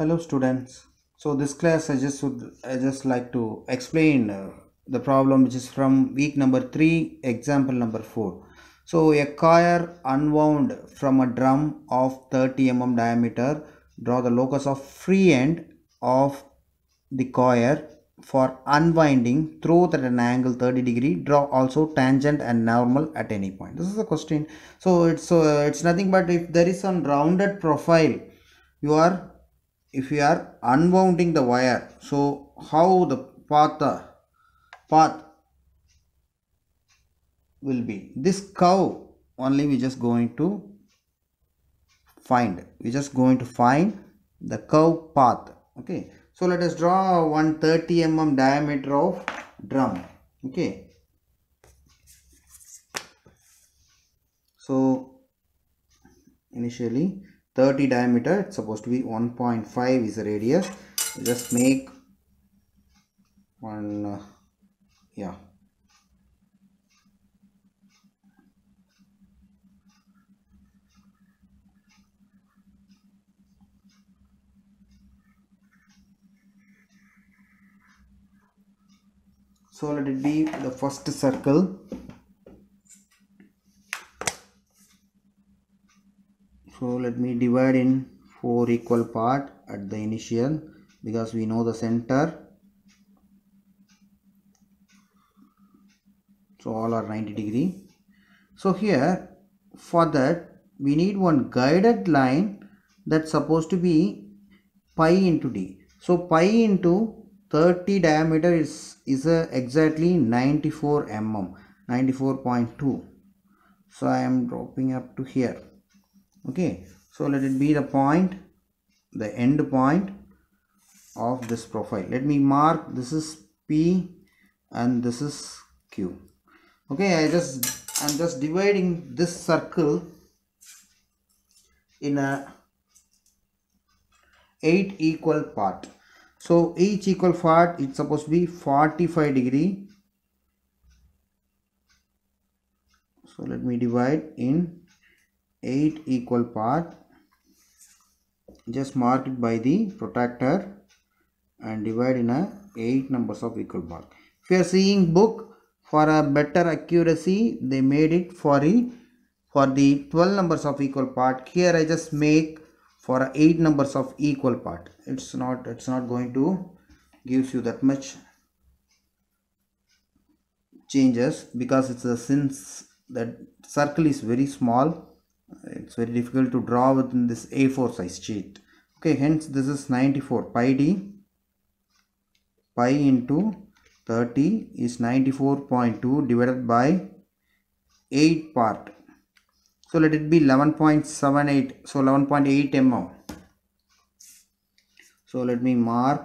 Hello students. So this class I just would I just like to explain uh, the problem which is from week number 3 example number 4. So a coil unwound from a drum of 30 mm diameter draw the locus of free end of the coil for unwinding through at an angle 30 degree draw also tangent and normal at any point this is the question so it's uh, it's nothing but if there is some rounded profile you are if you are unwounding the wire so how the path path will be? This curve only we just going to find. We just going to find the curve path okay? So let us draw 130 mm diameter of drum okay? So initially 30 diameter it's supposed to be 1.5 is the radius. Just make one uh, yeah. So let it be the first circle so let me divide in four equal part at the initial because we know the center. So all are 90 degree. So here for that we need one guided line that's supposed to be pi into d. So pi into 30 diameter is is a exactly 94 mm 94.2 so i am dropping up to here okay. So let it be the point the end point of this profile. Let me mark this is p and this is q. Okay i just i'm just dividing this circle in a eight equal part. So each equal part it's supposed to be 45 degree. So let me divide in 8 equal part. Just mark it by the protractor and divide in a 8 numbers of equal part. If you are seeing book for a better accuracy they made it for the for the 12 numbers of equal part. Here i just make for 8 numbers of equal part. It's not it's not going to gives you that much changes because it's a since that circle is very small it's very difficult to draw within this a4 size sheet. Okay hence this is 94 pi d pi into 30 is 94.2 divided by 8 part. So let it be 11.78 so 11.8 mm so let me mark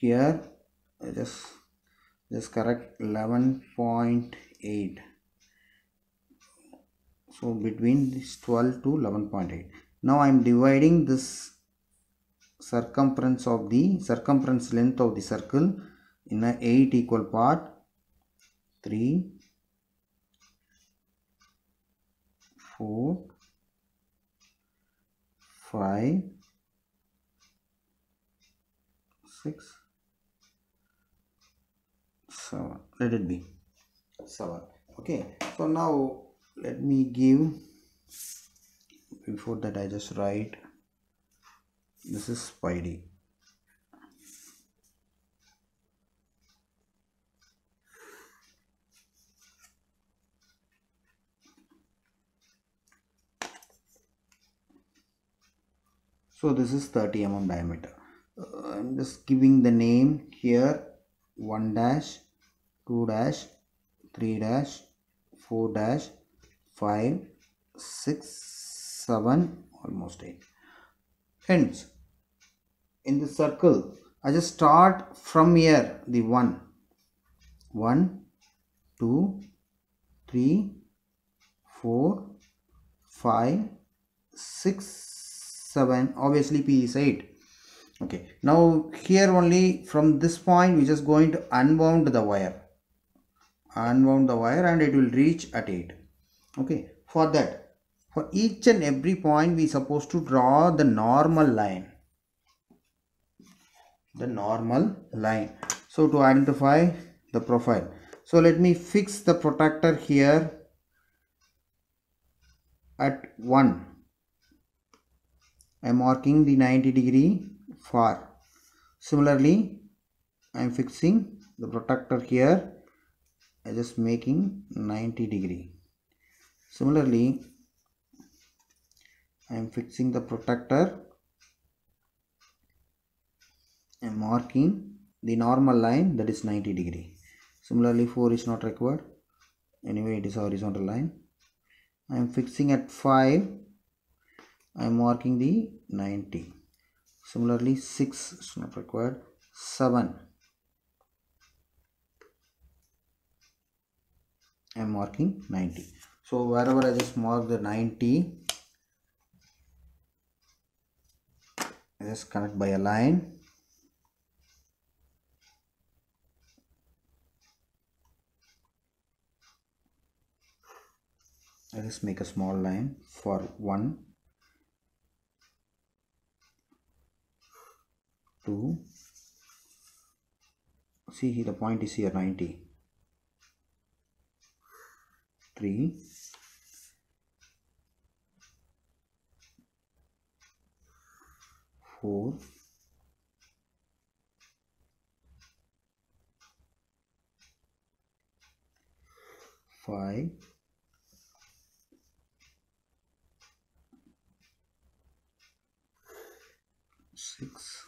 here. Just just correct 11.8 so between this 12 to 11.8 now i am dividing this circumference of the circumference length of the circle in a 8 equal part 3 4 5 6 7 let it be 7 okay. So now let me give before that I just write this is pi d so this is 30 mm diameter. Uh, I'm just giving the name here 1 dash 2 dash 3 dash 4 dash 5 6 7 almost 8 hence in the circle I just start from here the 1 1 2 3 4 5 6 7 obviously p is 8 okay. Now here only from this point we just going to unwound the wire. Unwound the wire and it will reach at 8 okay for that for each and every point we supposed to draw the normal line. The normal line. So to identify the profile. So let me fix the protractor here at 1 I am marking the 90 degree far. Similarly I am fixing the protractor here. I just making 90 degree similarly I am fixing the protractor am marking the normal line that is 90 degree. Similarly 4 is not required. Anyway it is horizontal line. I am fixing at 5 I am marking the 90 similarly 6 is not required. 7 I am marking 90 so wherever I just mark the 90 I just connect by a line. I just make a small line for 1 2 see the point is here 90 3 4 5 6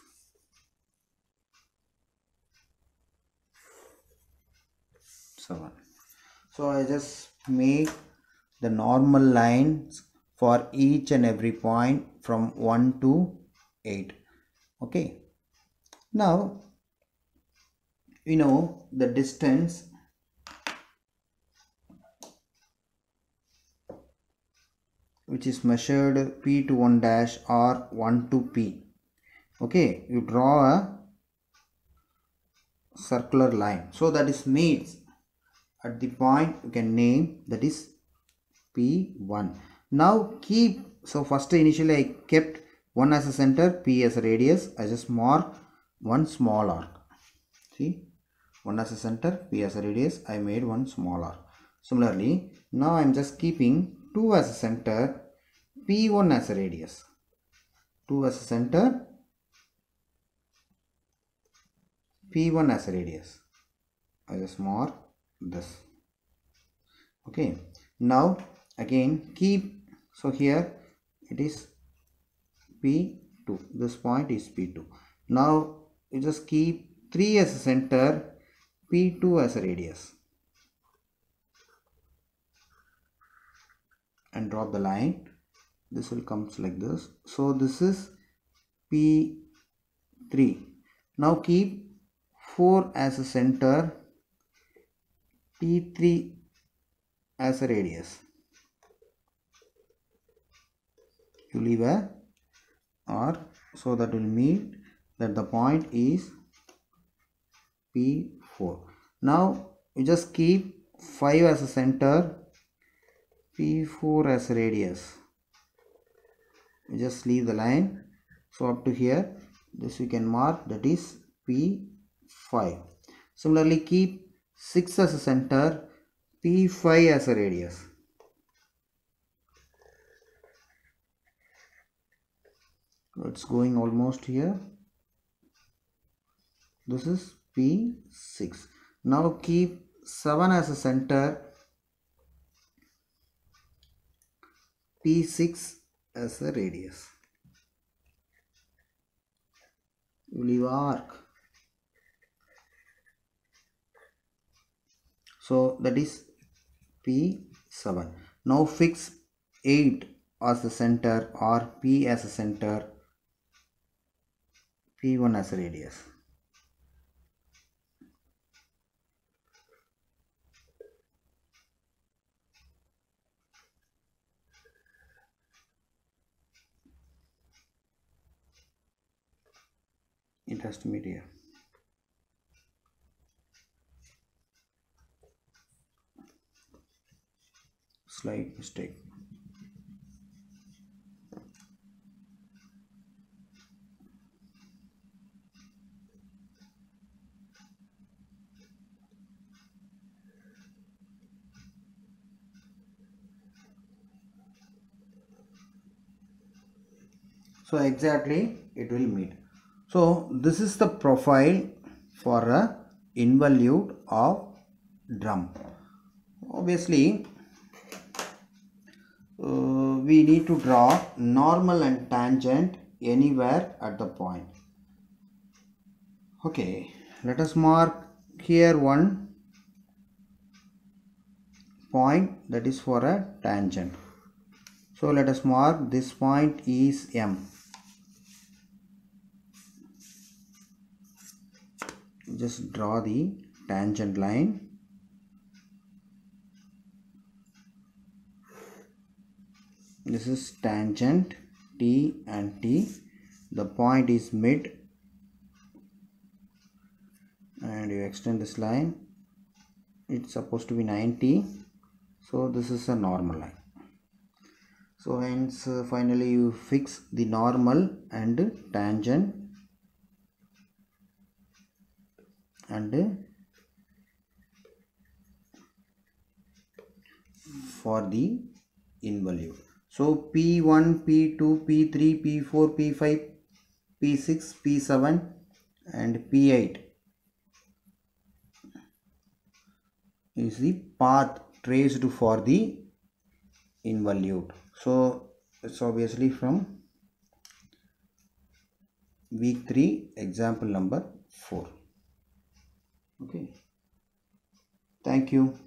7 so I just make the normal lines for each and every point from 1 to 8 okay. Now you know the distance which is measured p to 1 dash or 1 to p. Okay. You draw a circular line. So that is means at the point you can name that is p1 now keep so first initially i kept 1 as a center p as a radius i just mark one small arc. See 1 as a center p as a radius i made one small arc. Similarly now i'm just keeping 2 as a center p1 as a radius. 2 as a center p1 as a radius. I just mark this. Okay now again keep so here it is p2 this point is p2 now you just keep 3 as a center p2 as a radius. And drop the line. This will comes like this. So this is p3 now keep 4 as a center p3 as a radius. You leave a r so that will mean that the point is p4 now you just keep 5 as a center p4 as a radius. You just leave the line. So up to here this you can mark that is p5 similarly keep 6 as a center p5 as a radius. It's going almost here. This is p6 now keep 7 as a center p6 as a radius. You leave arc so that is p7 now fix 8 as the center or p as a center p1 as a radius. It has to meet here mistake so exactly it will meet. So this is the profile for a involute of drum. Obviously we need to draw normal and tangent anywhere at the point. Okay let us mark here one point that is for a tangent. So let us mark this point is m. Just draw the tangent line this is tangent t and t. The point is mid. And you extend this line. It's supposed to be 90 so this is a normal line. So hence uh, finally you fix the normal and tangent. And for the involute so p1 p2 p3 p4 p5 p6 p7 and p8 is the path traced for the involute. So it's obviously from week 3 example number 4 okay. Thank you